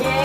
Yeah.